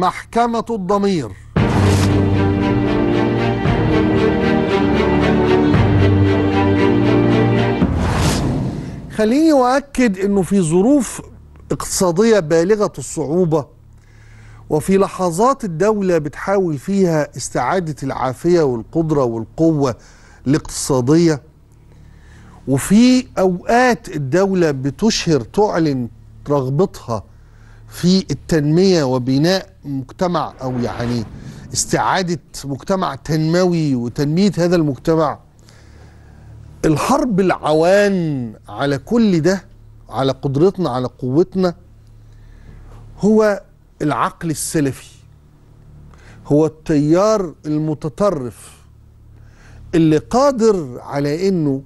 محكمة الضمير. خليني أؤكد أنه في ظروف اقتصادية بالغة الصعوبة وفي لحظات الدولة بتحاول فيها استعادة العافية والقدرة والقوة الاقتصادية وفي أوقات الدولة بتشهر تعلن رغبتها في التنمية وبناء مجتمع أو يعني استعادة مجتمع تنموي وتنمية هذا المجتمع. الحرب العوان على كل ده على قدرتنا على قوتنا هو العقل السلفي هو التيار المتطرف اللي قادر على إنه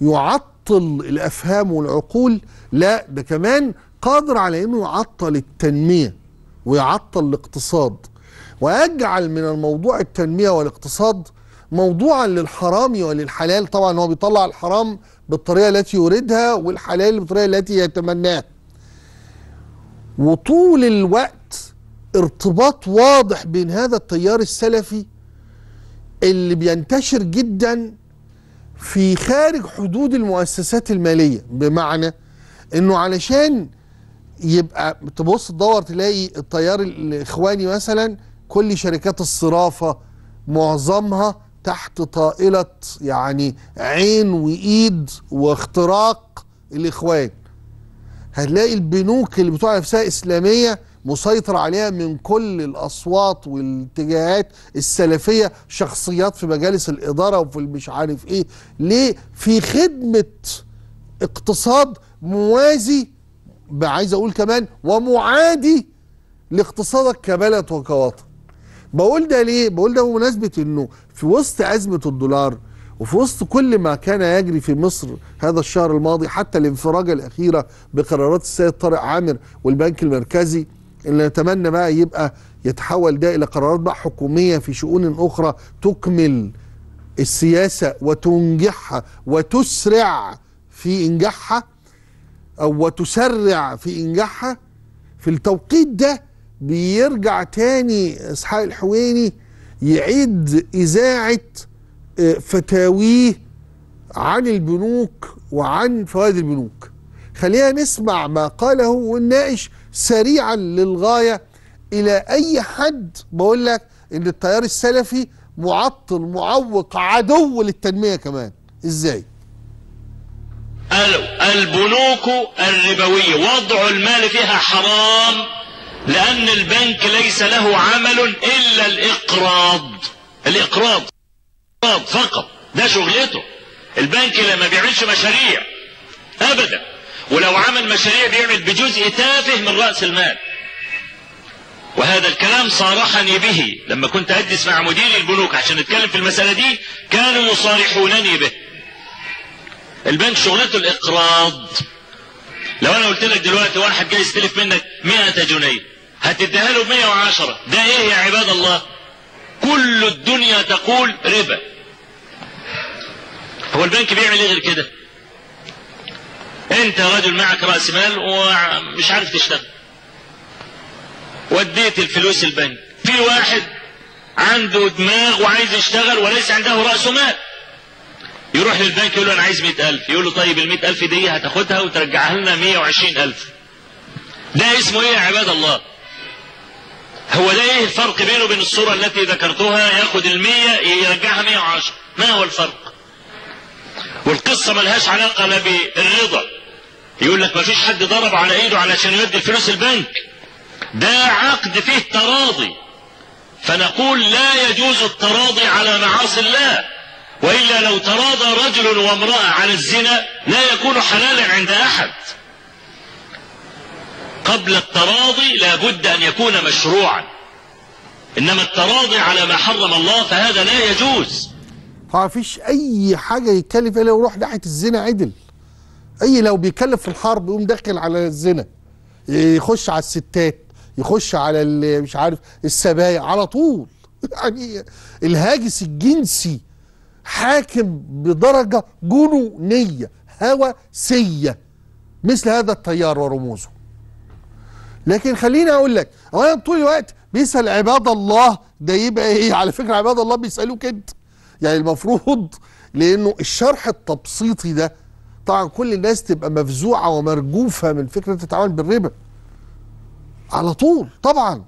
يعطل الأفهام والعقول. لا ده كمان قادر على إنه يعطل التنمية ويعطل الاقتصاد. ويجعل من الموضوع التنمية والاقتصاد موضوعا للحرام وللحلال. طبعا هو بيطلع الحرام بالطريقة التي يريدها والحلال بالطريقة التي يتمناها وطول الوقت ارتباط واضح بين هذا التيار السلفي اللي بينتشر جدا في خارج حدود المؤسسات المالية. بمعنى إنه علشان يبقى تبص تدور تلاقي التيار الإخواني مثلا كل شركات الصرافة معظمها تحت طائلة يعني عين وإيد واختراق الإخوان. هتلاقي البنوك اللي بتوع نفسها إسلامية مسيطر عليها من كل الأصوات والاتجاهات السلفية شخصيات في مجالس الإدارة وفي مش عارف إيه. ليه؟ في خدمة اقتصاد موازي عايز أقول كمان ومعادي لاقتصادك كبلد وكوطن. بقول ده ليه؟ بقول ده بمناسبة إنه في وسط ازمه الدولار وفي وسط كل ما كان يجري في مصر هذا الشهر الماضي حتى الانفراجه الأخيرة بقرارات السيد طارق عامر والبنك المركزي اللي نتمنى بقى يبقى يتحول ده إلى قرارات بقى حكومية في شؤون أخرى تكمل السياسة وتنجحها وتسرع في إنجاحها. أو وتسرع في إنجاحها في التوقيت ده بيرجع تاني اسحاق الحويني يعيد إذاعة فتاويه عن البنوك وعن فوائد البنوك. خلينا نسمع ما قاله ونناقش سريعا للغاية إلى أي حد بقول لك إن التيار السلفي معطل معوق عدو للتنمية كمان. إزاي البنوك الربوية. وضع المال فيها حرام لأن البنك ليس له عمل إلا الإقراض. الإقراض فقط ده شغلته. البنك لما بيعملش مشاريع ابدا. ولو عمل مشاريع بيعمل بجزء تافه من رأس المال. وهذا الكلام صارحني به. لما كنت أجلس مع مدير البنوك عشان نتكلم في المسألة دي كانوا يصارحونني به. البنك شغلته الإقراض. لو أنا قلت لك دلوقتي واحد جاي يستلف منك 100 جنيه هتديها له ب 110 ده إيه يا عباد الله؟ كل الدنيا تقول ربا. هو البنك بيعمل إيه غير كده؟ أنت رجل معك رأس مال ومش عارف تشتغل. وديت الفلوس البنك. في واحد عنده دماغ وعايز يشتغل وليس عنده رأس مال. يروح للبنك يقول له أنا عايز مئة ألف. يقول له طيب المئة ألف دي هتاخدها وترجعها لنا مية وعشرين ألف. ده اسمه إيه يا عباد الله؟ هو ده إيه الفرق بينه وبين الصورة التي ذكرتها ياخد المية يرجعها مية وعشرة ما هو الفرق؟ والقصة ملهاش علاقة لا بالرضا. يقول لك ما فيش حد ضرب على إيده علشان يودي الفلوس البنك. ده عقد فيه تراضي. فنقول لا يجوز التراضي على معاصي الله. وإلا لو تراضى رجل وامرأة على الزنا لا يكون حلالا عند أحد. قبل التراضي لا بد أن يكون مشروعا. إنما التراضي على ما حرم الله فهذا لا يجوز. ما فيش أي حاجة يتكلف إلا يروح ناحية الزنا عدل. أي لو بيكلف في الحرب يقوم داخل على الزنا. يخش على الستات يخش على مش عارف السبايا على طول. يعني الهاجس الجنسي. حاكم بدرجة جنونية هوسية مثل هذا التيار ورموزه. لكن خليني أقول لك أولا طول الوقت بيسأل عباد الله ده يبقى إيه؟ على فكرة عباد الله بيسألوك أنت. يعني المفروض لأنه الشرح التبسيطي ده طبعا كل الناس تبقى مفزوعة ومرجوفة من فكرة التعامل بالربا. على طول طبعا.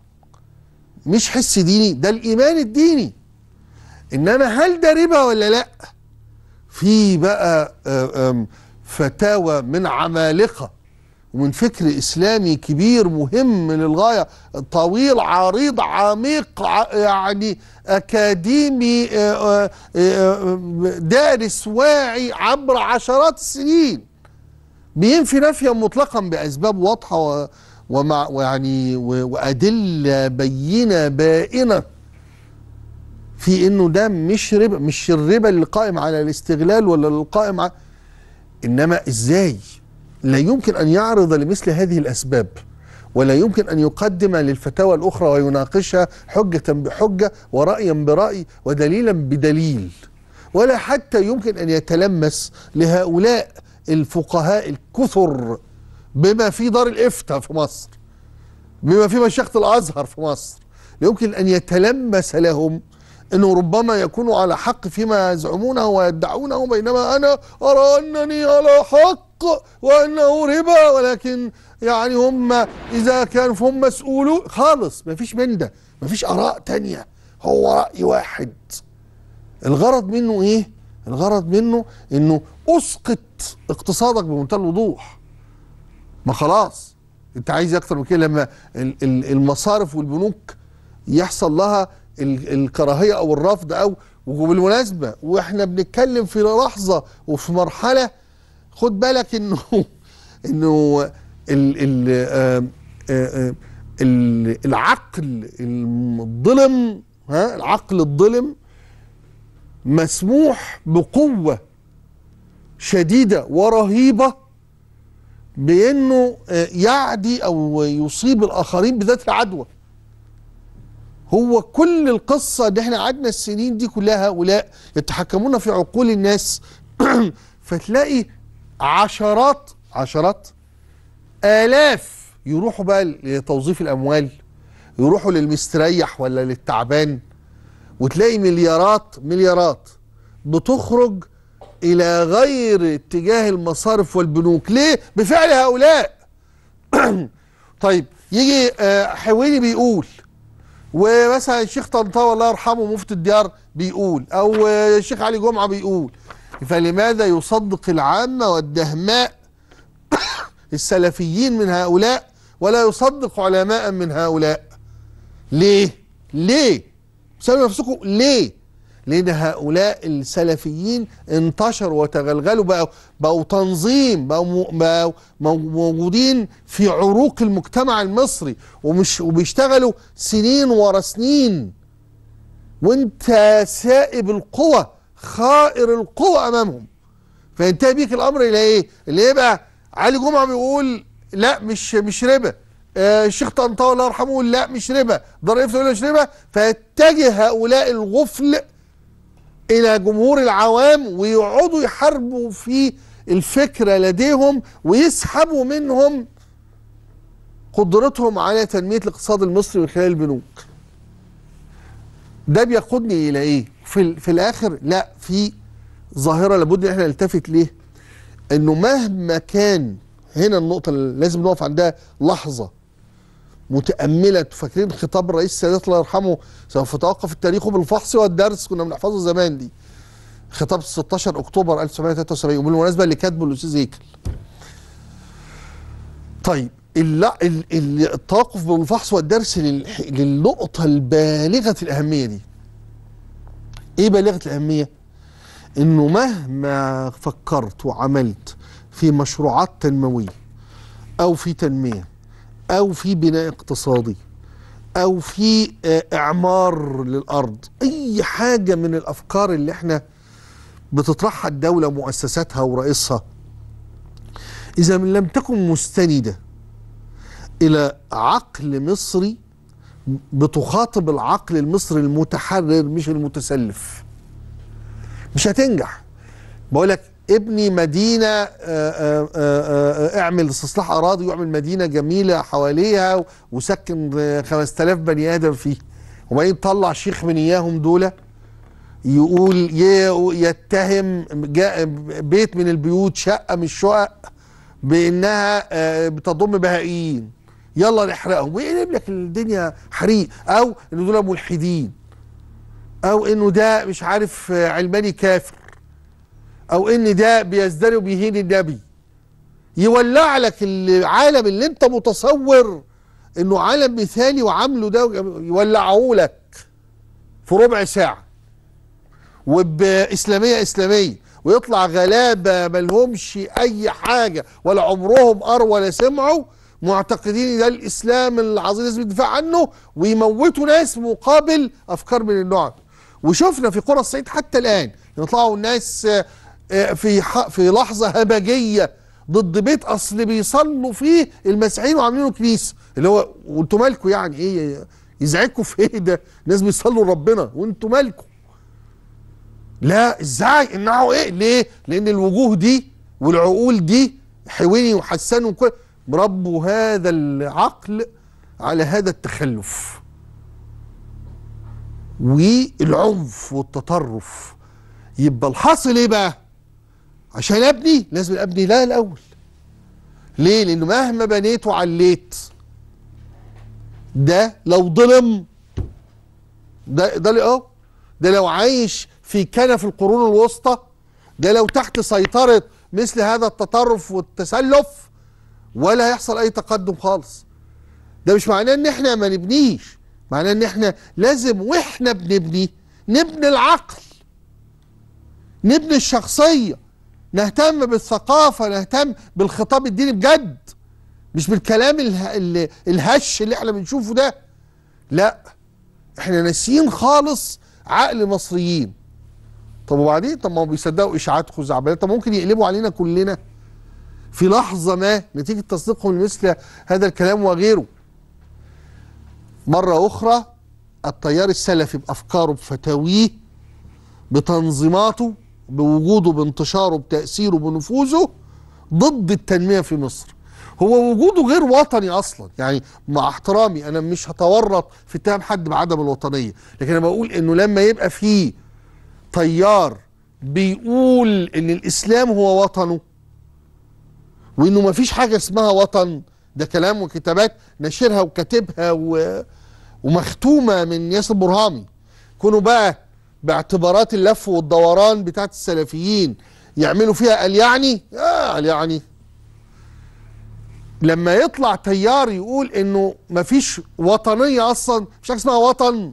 مش حس ديني ده الإيمان الديني. إنما هل ده ربا ولا لا؟ في بقى آه، فتاوى من عمالقة ومن فكر إسلامي كبير مهم للغاية طويل عريض عميق يعني أكاديمي آه، آه، دارس واعي عبر عشرات السنين. بينفي نفيا مطلقا بأسباب واضحة ومع ويعني وأدلة بينة بائنة في إنه ده مش ربا مش الربا اللي قائم على الاستغلال ولا اللي قائم على إنما إزاي؟ لا يمكن أن يعرض لمثل هذه الأسباب ولا يمكن أن يقدم للفتاوى الأخرى ويناقشها حجة بحجه ورايا برأي ودليلا بدليل ولا حتى يمكن أن يتلمس لهؤلاء الفقهاء الكثر بما في دار الإفتاء في مصر بما في مشيخة الأزهر في مصر يمكن أن يتلمس لهم إنه ربما يكونوا على حق فيما يزعمونه ويدعونه بينما أنا أرى أنني على حق وانه ربا ولكن يعني هم إذا كانوا فهم مسؤولون خالص ما فيش من ده ما فيش آراء تانية هو رأي واحد. الغرض منه إيه؟ الغرض منه إنه أسقط اقتصادك بمنتهى الوضوح. ما خلاص أنت عايز أكتر من كده لما ال- ال- المصارف والبنوك يحصل لها الكراهية أو الرفض أو وبالمناسبة وإحنا بنتكلم في لحظة وفي مرحلة خد بالك إنه إنه ال آه، آه، آه، ال- العقل الظلم ها العقل الظلم مسموح بقوة شديدة ورهيبة بإنه يعدي أو يصيب الآخرين بذات العدوى. هو كل القصة ان إحنا قعدنا السنين دي كلها هؤلاء يتحكمون في عقول الناس. فتلاقي عشرات عشرات آلاف يروحوا بقى لتوظيف الأموال يروحوا للمستريح ولا للتعبان وتلاقي مليارات مليارات بتخرج إلى غير اتجاه المصارف والبنوك. ليه؟ بفعل هؤلاء. طيب يجي آه، حويني بيقول ومثلا الشيخ طنطاوي الله يرحمه مفتي الديار بيقول أو الشيخ علي جمعة بيقول فلماذا يصدق العامه والدهماء السلفيين من هؤلاء ولا يصدق علماء من هؤلاء؟ ليه؟ ليه؟ سألوا نفسكم ليه؟ لأن هؤلاء السلفيين انتشروا وتغلغلوا بقوا بقوا تنظيم بقوا, بقوا مو- موجودين في عروق المجتمع المصري ومش وبيشتغلوا سنين ورا سنين. وانت سائب القوى خائر القوى أمامهم. فينتهي بيك الأمر إلى إيه؟ اللي يبقى علي جمعة بيقول لا مش مش ربا. آه الشيخ طنطاوي الله يرحمه لا مش ربا. ضرائب يقول مش ربا. فيتجه هؤلاء الغفل إلى جمهور العوام ويقعدوا يحاربوا في الفكرة لديهم ويسحبوا منهم قدرتهم على تنمية الاقتصاد المصري من خلال البنوك. ده بيقودني إلى إيه؟ في في الآخر لا في ظاهرة لابد إن إحنا نلتفت ليه؟ إنه مهما كان هنا النقطة اللي لازم نقف عندها لحظة متأملة. فاكرين خطاب الرئيس السادات الله يرحمه سوف يتوقف التاريخ بالفحص والدرس؟ كنا بنحفظه زمان دي. خطاب 16 أكتوبر 1973 وبالمناسبه اللي كاتبه الأستاذ هيكل. طيب التوقف بالفحص والدرس لل- للنقطة البالغة الأهمية دي. إيه بالغة الأهمية؟ إنه مهما فكرت وعملت في مشروعات تنموية أو في تنمية أو في بناء اقتصادي أو في آه، إعمار للأرض. أي حاجة من الأفكار اللي إحنا بتطرحها الدولة ومؤسساتها ورئيسها من لم تكن مستندة إلى عقل مصري بتخاطب العقل المصري المتحرر مش المتسلف. مش هتنجح. بقول لك ابني مدينة آه، آه، آه، اعمل استصلاح أراضي واعمل مدينة جميلة حواليها وسكن آه، 5000 بني آدم فيه. وبعدين طلع شيخ من إياهم دول يقول يتهم بيت من البيوت شقة من الشقق بإنها آه، بتضم بهائيين. يلا نحرقهم. ويقلب لك الدنيا حريق؟ أو إن دول ملحدين. أو إنه ده مش عارف علماني كافر. أو إن ده بيزدري وبيهين النبي. يولع لك العالم اللي أنت متصور إنه عالم مثالي وعامله ده يولعه لك في ربع ساعة. وبإسلامية إسلامية. ويطلع غلابة ملهمش أي حاجة ولا عمرهم قروا ولا سمعوا. معتقدين ده الإسلام العظيم لازم يدفع عنه ويموتوا ناس مقابل أفكار من النوع. وشفنا في قرى الصعيد حتى الآن يطلعوا الناس في في لحظة هبجية ضد بيت أصل بيصلوا فيه المسيحيين وعاملينه كنيسة. اللي هو وأنتوا مالكم يعني إيه؟ يزعجكم في إيه ده؟ الناس بيصلوا لربنا وأنتوا مالكم؟ لا إزاي؟ امنعوا إيه؟ ليه؟ لأن الوجوه دي والعقول دي حويني وحسان وكل مربوا هذا العقل على هذا التخلف. والعنف والتطرف. يبقى الحاصل إيه بقى؟ عشان ابني لازم ابني لا الأول. ليه؟ لأنه مهما بنيت وعليت ده لو ظلم. ده ده آه ده لو عايش في كنف القرون الوسطى ده لو تحت سيطرة مثل هذا التطرف والتسلف ولا هيحصل أي تقدم خالص. ده مش معناه إن إحنا ما نبنيش. معناه إن إحنا لازم وإحنا بنبني نبني العقل. نبني الشخصية. نهتم بالثقافة نهتم بالخطاب الديني بجد مش بالكلام اله... ال- الهش اللي إحنا بنشوفه ده. لا إحنا ناسيين خالص عقل المصريين. طب وبعدين؟ طب ما بيصدقوا إشاعات خزعبلات طب ممكن يقلبوا علينا كلنا. في لحظة ما نتيجة تصديقهم لمثل هذا الكلام وغيره. مرة أخرى التيار السلفي بأفكاره بفتاويه بتنظيماته بوجوده بانتشاره بتاثيره بنفوذه ضد التنمية في مصر. هو وجوده غير وطني أصلا. يعني مع احترامي أنا مش هتورط في اتهام حد بعدم الوطنية. لكن أنا بقول إنه لما يبقى فيه تيار بيقول إن الإسلام هو وطنه وإنه ما فيش حاجة اسمها وطن ده كلام وكتابات ناشرها وكاتبها و... ومختومة من ياسر برهامي. كونوا بقى باعتبارات اللف والدوران بتاعت السلفيين يعملوا فيها قال يعني؟ آه قال يعني. لما يطلع تيار يقول إنه مفيش وطنية أصلا مش حاجة اسمها وطن.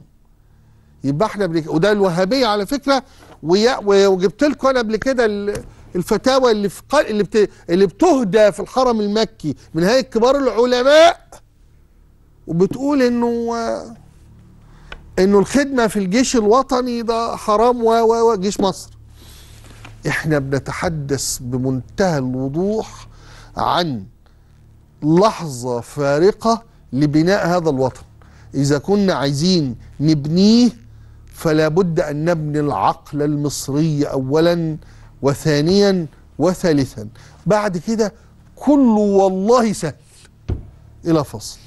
يبقى إحنا بنك... وده الوهابية على فكرة. ويا... وجبت لكم أنا قبل كده ال- الفتاوى اللي في قل... اللي بت... اللي بتهدى في الحرم المكي من هيئة كبار العلماء وبتقول إنه إنه الخدمة في الجيش الوطني ده حرام و و و جيش مصر. إحنا بنتحدث بمنتهى الوضوح عن لحظة فارقة لبناء هذا الوطن. إذا كنا عايزين نبنيه فلا بد أن نبني العقل المصري أولا وثانيا وثالثا. بعد كده كله والله سهل إلى فصل.